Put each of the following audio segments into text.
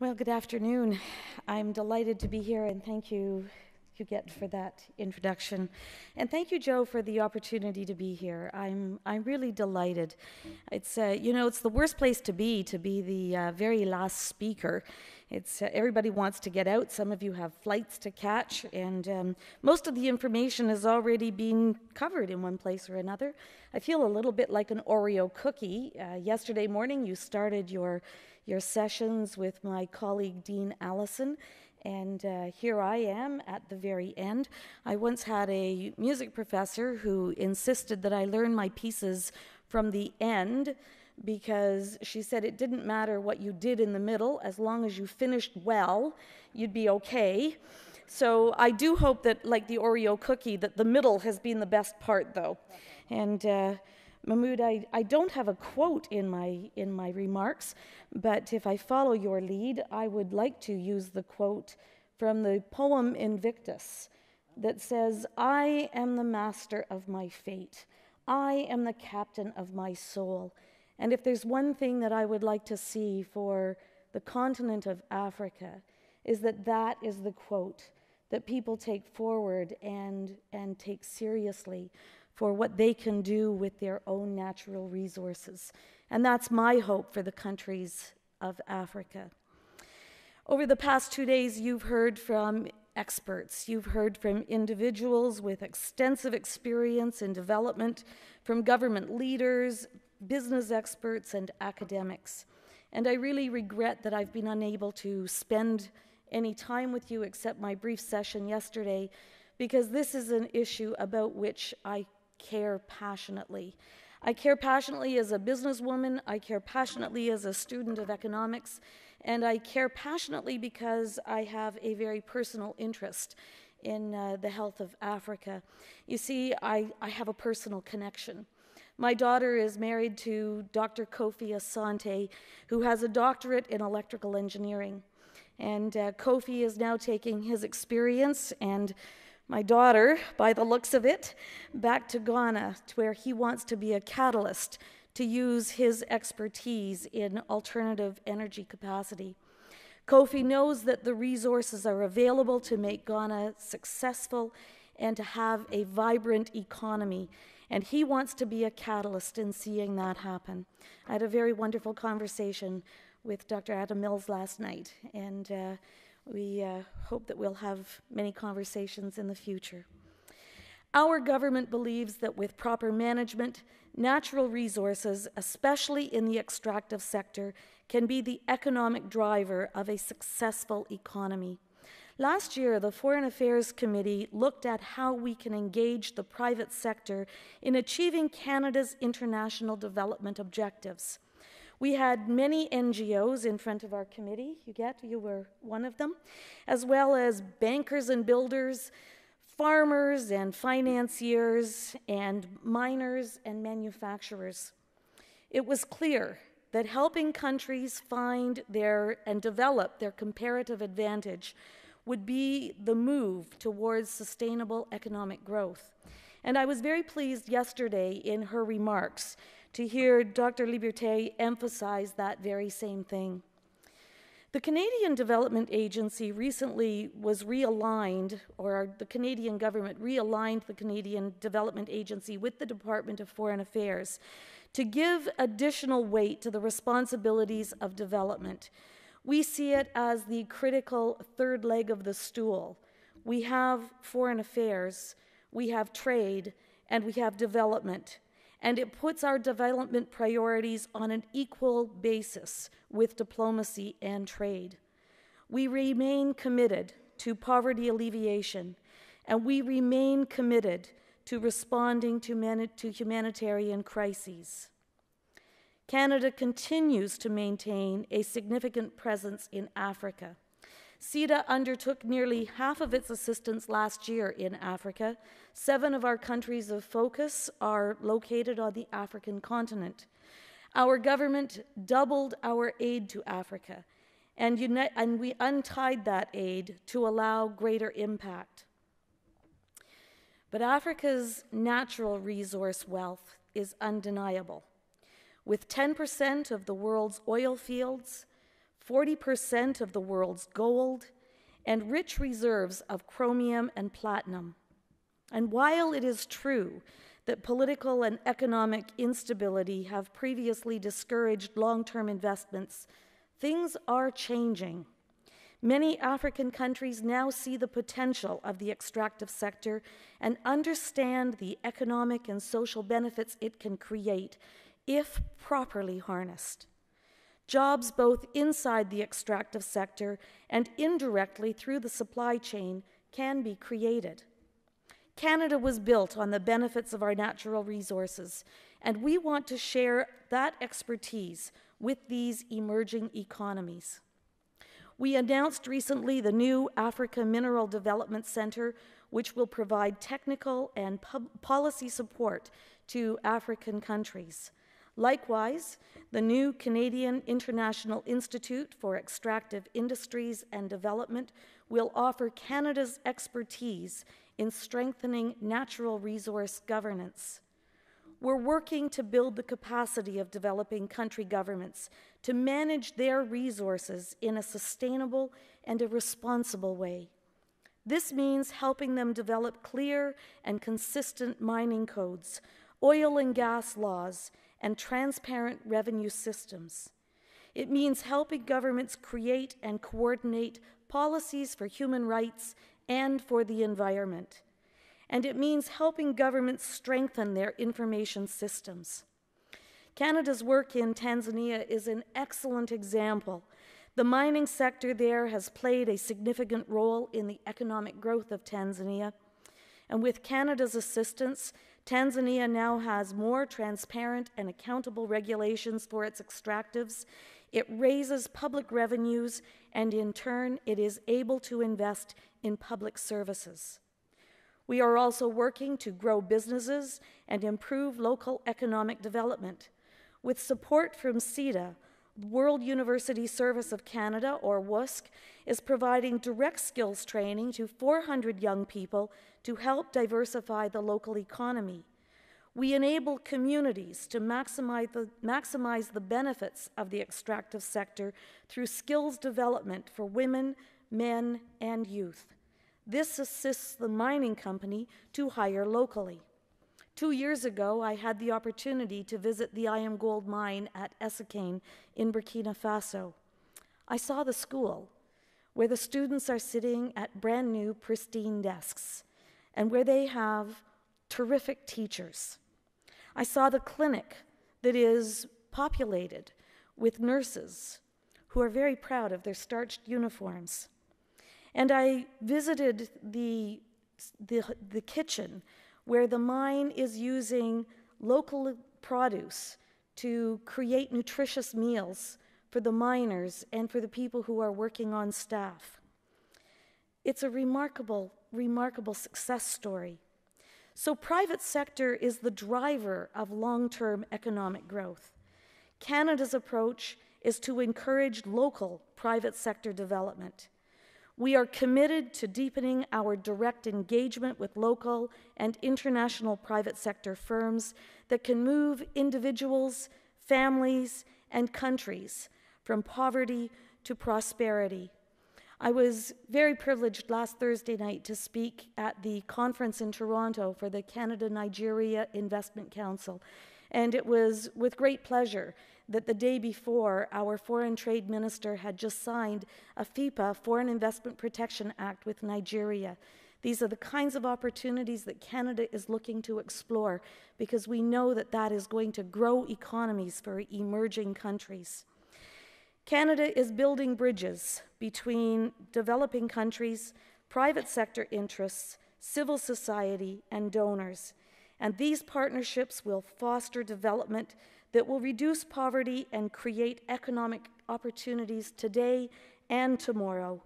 Well, good afternoon. I'm delighted to be here, and thank you, Huguette, for that introduction. And thank you, Joe, for the opportunity to be here. I'm, I'm really delighted. It's, uh, you know, it's the worst place to be, to be the uh, very last speaker. It's, uh, everybody wants to get out. Some of you have flights to catch, and um, most of the information has already been covered in one place or another. I feel a little bit like an Oreo cookie. Uh, yesterday morning, you started your your sessions with my colleague Dean Allison. And uh, here I am at the very end. I once had a music professor who insisted that I learn my pieces from the end because she said it didn't matter what you did in the middle, as long as you finished well, you'd be okay. So I do hope that, like the Oreo cookie, that the middle has been the best part, though. And uh, Mahmoud, I, I don't have a quote in my, in my remarks, but if I follow your lead, I would like to use the quote from the poem Invictus that says, I am the master of my fate. I am the captain of my soul. And if there's one thing that I would like to see for the continent of Africa, is that that is the quote that people take forward and, and take seriously for what they can do with their own natural resources. And that's my hope for the countries of Africa. Over the past two days, you've heard from experts, you've heard from individuals with extensive experience in development, from government leaders, business experts, and academics. And I really regret that I've been unable to spend any time with you except my brief session yesterday, because this is an issue about which I care passionately. I care passionately as a businesswoman, I care passionately as a student of economics, and I care passionately because I have a very personal interest in uh, the health of Africa. You see, I, I have a personal connection. My daughter is married to Dr. Kofi Asante, who has a doctorate in electrical engineering. And uh, Kofi is now taking his experience and my daughter, by the looks of it, back to Ghana, to where he wants to be a catalyst to use his expertise in alternative energy capacity. Kofi knows that the resources are available to make Ghana successful and to have a vibrant economy. And he wants to be a catalyst in seeing that happen. I had a very wonderful conversation with Dr. Adam Mills last night, and uh, we uh, hope that we'll have many conversations in the future. Our government believes that with proper management, natural resources, especially in the extractive sector, can be the economic driver of a successful economy. Last year, the Foreign Affairs Committee looked at how we can engage the private sector in achieving Canada's international development objectives. We had many NGOs in front of our committee. Huguette, you were one of them, as well as bankers and builders, farmers and financiers, and miners and manufacturers. It was clear that helping countries find their and develop their comparative advantage would be the move towards sustainable economic growth. And I was very pleased yesterday in her remarks to hear Dr. Liberté emphasize that very same thing. The Canadian Development Agency recently was realigned, or the Canadian government realigned the Canadian Development Agency with the Department of Foreign Affairs to give additional weight to the responsibilities of development. We see it as the critical third leg of the stool. We have foreign affairs, we have trade, and we have development and it puts our development priorities on an equal basis with diplomacy and trade. We remain committed to poverty alleviation, and we remain committed to responding to, to humanitarian crises. Canada continues to maintain a significant presence in Africa. CIDA undertook nearly half of its assistance last year in Africa. Seven of our countries of focus are located on the African continent. Our government doubled our aid to Africa, and, and we untied that aid to allow greater impact. But Africa's natural resource wealth is undeniable. With 10% of the world's oil fields, 40% of the world's gold, and rich reserves of chromium and platinum. And while it is true that political and economic instability have previously discouraged long term investments, things are changing. Many African countries now see the potential of the extractive sector and understand the economic and social benefits it can create if properly harnessed. Jobs both inside the extractive sector and indirectly through the supply chain can be created. Canada was built on the benefits of our natural resources, and we want to share that expertise with these emerging economies. We announced recently the new Africa Mineral Development Center, which will provide technical and policy support to African countries. Likewise, the new Canadian International Institute for Extractive Industries and Development will offer Canada's expertise in strengthening natural resource governance. We're working to build the capacity of developing country governments to manage their resources in a sustainable and a responsible way. This means helping them develop clear and consistent mining codes, oil and gas laws, and transparent revenue systems. It means helping governments create and coordinate policies for human rights and for the environment. And it means helping governments strengthen their information systems. Canada's work in Tanzania is an excellent example. The mining sector there has played a significant role in the economic growth of Tanzania. And with Canada's assistance, Tanzania now has more transparent and accountable regulations for its extractives. It raises public revenues, and in turn, it is able to invest in public services. We are also working to grow businesses and improve local economic development. With support from CIDA, World University Service of Canada, or WUSC, is providing direct skills training to 400 young people to help diversify the local economy. We enable communities to maximize the, maximize the benefits of the extractive sector through skills development for women, men, and youth. This assists the mining company to hire locally. Two years ago, I had the opportunity to visit the IAMGOLD mine at Essakane in Burkina Faso. I saw the school, where the students are sitting at brand new, pristine desks, and where they have terrific teachers. I saw the clinic that is populated with nurses who are very proud of their starched uniforms. And I visited the, the, the kitchen where the mine is using local produce to create nutritious meals for the miners and for the people who are working on staff. It's a remarkable, remarkable success story. So, private sector is the driver of long term economic growth. Canada's approach is to encourage local private sector development. We are committed to deepening our direct engagement with local and international private sector firms that can move individuals, families, and countries from poverty to prosperity. I was very privileged last Thursday night to speak at the conference in Toronto for the Canada Nigeria Investment Council. And it was with great pleasure that the day before, our foreign trade minister had just signed a FIPA, Foreign Investment Protection Act, with Nigeria. These are the kinds of opportunities that Canada is looking to explore because we know that that is going to grow economies for emerging countries. Canada is building bridges between developing countries, private sector interests, civil society, and donors. And these partnerships will foster development that will reduce poverty and create economic opportunities today and tomorrow.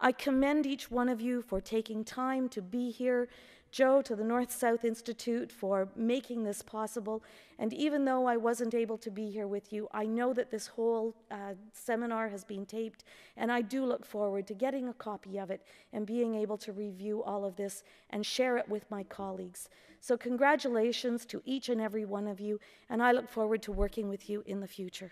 I commend each one of you for taking time to be here, Joe to the North South Institute for making this possible. And even though I wasn't able to be here with you, I know that this whole uh, seminar has been taped, and I do look forward to getting a copy of it and being able to review all of this and share it with my colleagues. So, congratulations to each and every one of you, and I look forward to working with you in the future.